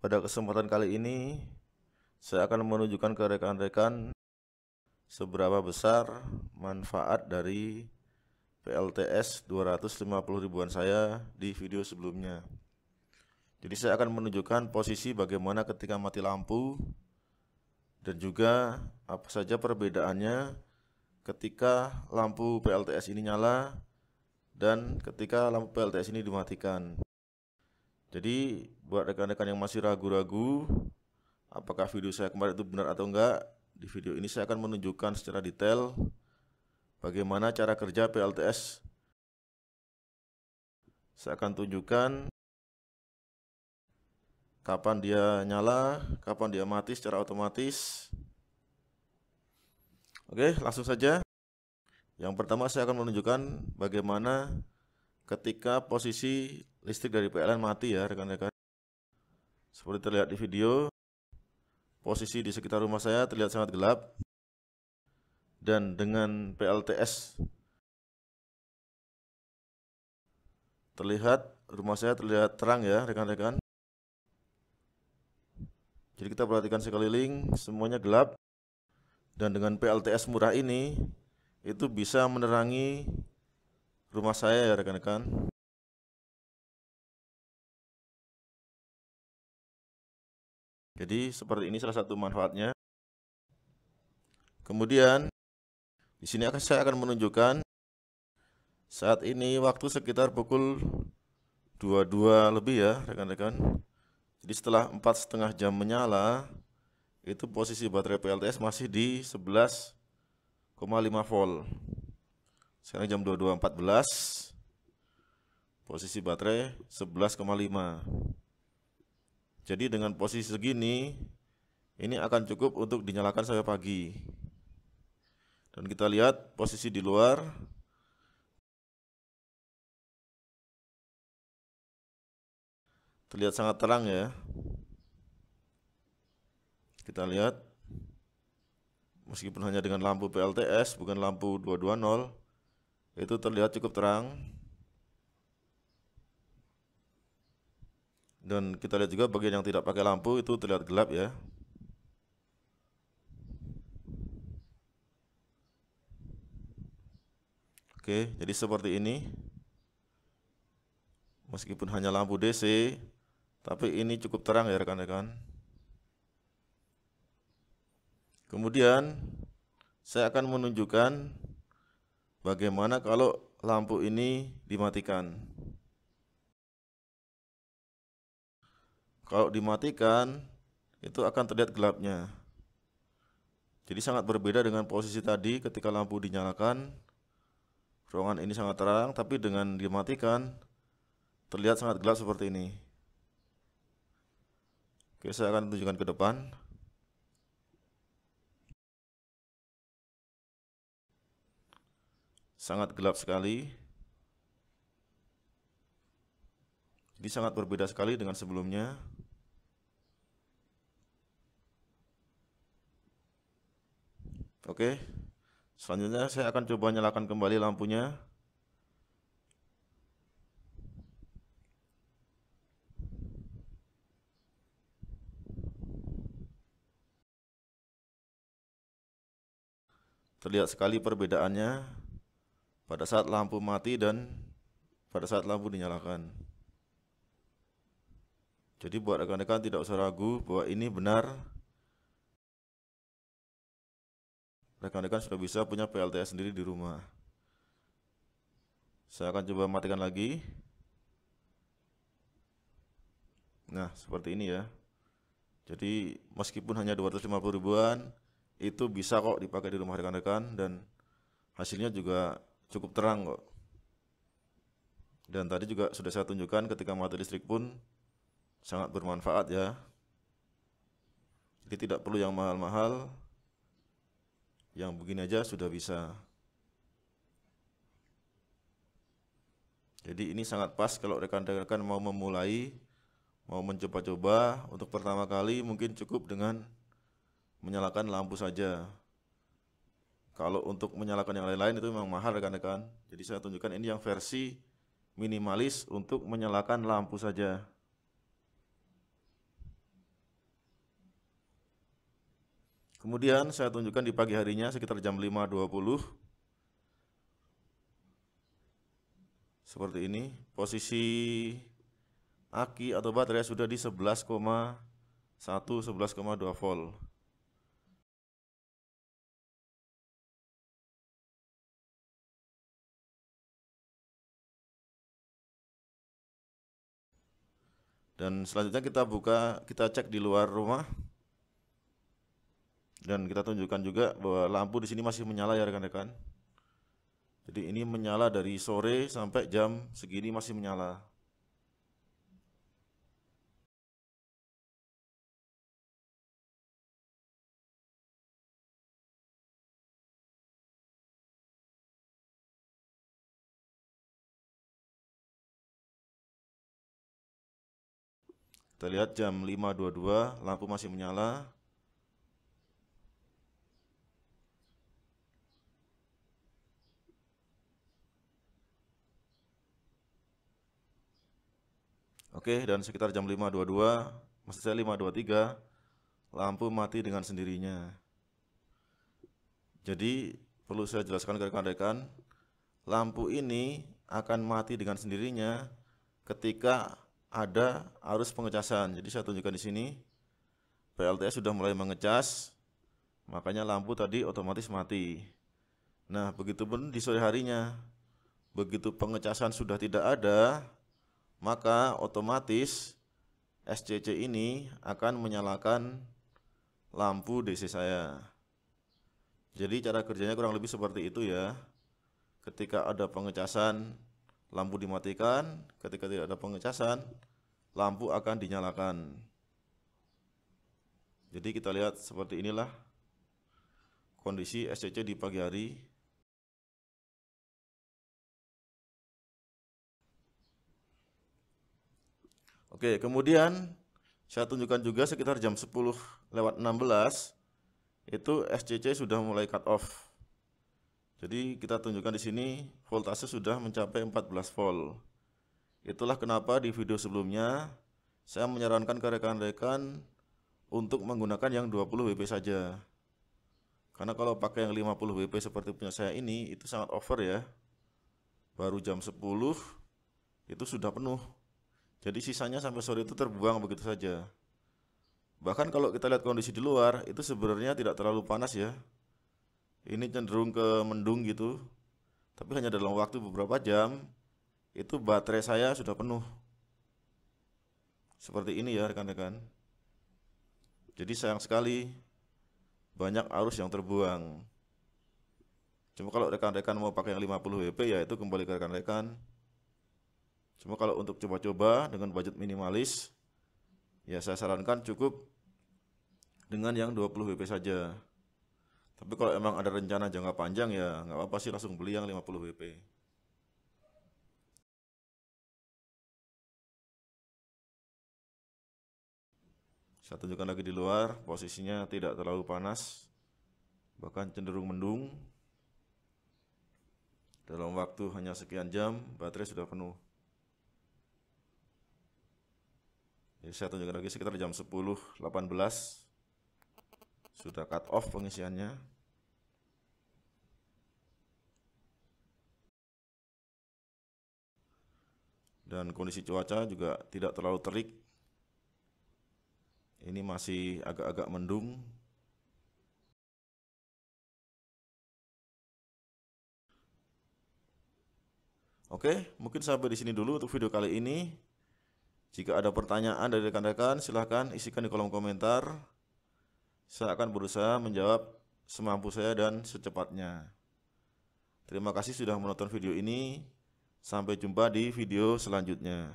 Pada kesempatan kali ini saya akan menunjukkan ke rekan-rekan seberapa besar manfaat dari PLTS 250 ribuan saya di video sebelumnya. Jadi saya akan menunjukkan posisi bagaimana ketika mati lampu dan juga apa saja perbedaannya ketika lampu PLTS ini nyala dan ketika lampu PLTS ini dimatikan. Jadi buat rekan-rekan yang masih ragu-ragu apakah video saya kemarin itu benar atau enggak, di video ini saya akan menunjukkan secara detail bagaimana cara kerja PLTS. Saya akan tunjukkan kapan dia nyala, kapan dia mati secara otomatis. Oke, langsung saja. Yang pertama saya akan menunjukkan bagaimana ketika posisi listrik dari PLN mati ya rekan-rekan. Seperti terlihat di video, posisi di sekitar rumah saya terlihat sangat gelap. Dan dengan PLTS terlihat rumah saya terlihat terang ya rekan-rekan. Jadi kita perhatikan sekeliling, semuanya gelap. Dan dengan PLTS murah ini, itu bisa menerangi rumah saya ya rekan-rekan. Jadi seperti ini salah satu manfaatnya. Kemudian di sini akan saya akan menunjukkan saat ini waktu sekitar pukul 22 lebih ya rekan-rekan. Jadi setelah empat setengah jam menyala, itu posisi baterai PLTS masih di 11,5 volt. Sekarang jam 22.14 Posisi baterai 11,5 Jadi dengan posisi segini Ini akan cukup untuk dinyalakan sampai pagi. Dan kita lihat posisi di luar. Terlihat sangat terang ya. Kita lihat. Meskipun hanya dengan lampu PLTS bukan lampu 220 itu terlihat cukup terang dan kita lihat juga bagian yang tidak pakai lampu itu terlihat gelap ya Oke, jadi seperti ini. Meskipun hanya lampu DC, tapi ini cukup terang ya rekan-rekan. Kemudian saya akan menunjukkan Bagaimana kalau lampu ini dimatikan? Kalau dimatikan, itu akan terlihat gelapnya. Jadi sangat berbeda dengan posisi tadi ketika lampu dinyalakan. Ruangan ini sangat terang, tapi dengan dimatikan, terlihat sangat gelap seperti ini. Oke, saya akan tunjukkan ke depan. sangat gelap sekali. Jadi sangat berbeda sekali dengan sebelumnya. Oke. Selanjutnya saya akan coba nyalakan kembali lampunya. Terlihat sekali perbedaannya pada saat lampu mati dan pada saat lampu dinyalakan. Jadi buat rekan-rekan tidak usah ragu bahwa ini benar. Rekan-rekan sudah bisa punya PLTS sendiri di rumah. Saya akan coba matikan lagi. Nah, seperti ini ya. Jadi meskipun hanya 250 ribuan, itu bisa kok dipakai di rumah rekan-rekan dan hasilnya juga cukup terang kok. Dan tadi juga sudah saya tunjukkan ketika mati listrik pun sangat bermanfaat ya. Jadi tidak perlu yang mahal-mahal. Yang begini aja sudah bisa. Jadi ini sangat pas kalau rekan-rekan mau memulai, mau mencoba-coba untuk pertama kali mungkin cukup dengan menyalakan lampu saja. Kalau untuk menyalakan yang lain-lain itu memang mahal rekan-rekan. Jadi saya tunjukkan ini yang versi minimalis untuk menyalakan lampu saja. Kemudian saya tunjukkan di pagi harinya sekitar jam 5.20 seperti ini posisi aki atau baterai sudah di 11,1 11,2 volt. Dan selanjutnya kita buka kita cek di luar rumah dan kita tunjukkan juga bahwa lampu di sini masih menyala ya rekan-rekan jadi ini menyala dari sore sampai jam segini masih menyala Kita lihat jam 5.22 lampu masih menyala. Oke, dan sekitar jam 5.22, maksud saya 5.23, lampu mati dengan sendirinya. Jadi, perlu saya jelaskan ke rekan-rekan, lampu ini akan mati dengan sendirinya ketika ada arus pengecasan. Jadi saya tunjukkan di sini. PLTS sudah mulai mengecas, makanya lampu tadi otomatis mati. Nah, begitu pun di sore harinya. Begitu pengecasan sudah tidak ada, maka otomatis SCC ini akan menyalakan lampu DC saya. Jadi cara kerjanya kurang lebih seperti itu ya. Ketika ada pengecasan lampu dimatikan, ketika tidak ada pengecasan, lampu akan dinyalakan. Jadi kita lihat seperti inilah kondisi SCC di pagi hari. Oke, kemudian saya tunjukkan juga sekitar jam 10 lewat 16 itu SCC sudah mulai cut off. Jadi kita tunjukkan di sini voltase sudah mencapai 14 volt. Itulah kenapa di video sebelumnya saya menyarankan ke rekan-rekan untuk menggunakan yang 20 WP saja. Karena kalau pakai yang 50 WP seperti punya saya ini itu sangat over ya. Baru jam 10 itu sudah penuh. Jadi sisanya sampai sore itu terbuang begitu saja. Bahkan kalau kita lihat kondisi di luar itu sebenarnya tidak terlalu panas ya. Ini cenderung ke mendung gitu. Tapi hanya dalam waktu beberapa jam itu baterai saya sudah penuh. Seperti ini ya rekan-rekan. Jadi sayang sekali banyak arus yang terbuang. Cuma kalau rekan-rekan mau pakai yang 50 WP ya itu kembali ke rekan-rekan cuma kalau untuk coba-coba dengan budget minimalis ya saya sarankan cukup dengan yang 20 WP saja tapi kalau emang ada rencana jangka panjang ya nggak apa-apa sih langsung beli yang 50 WP. Saya tunjukkan lagi di luar, posisinya tidak terlalu panas, bahkan cenderung mendung. Dalam waktu hanya sekian jam, baterai sudah penuh. Jadi saya tunjukkan lagi sekitar jam 10.18 sudah cut off pengisiannya. Dan kondisi cuaca juga tidak terlalu terik. Ini masih agak-agak mendung. Oke, mungkin sampai di sini dulu untuk video kali ini. Jika ada pertanyaan dari rekan-rekan, silahkan isikan di kolom komentar. Saya akan berusaha menjawab semampu saya dan secepatnya. Terima kasih sudah menonton video ini. Sampai jumpa di video selanjutnya.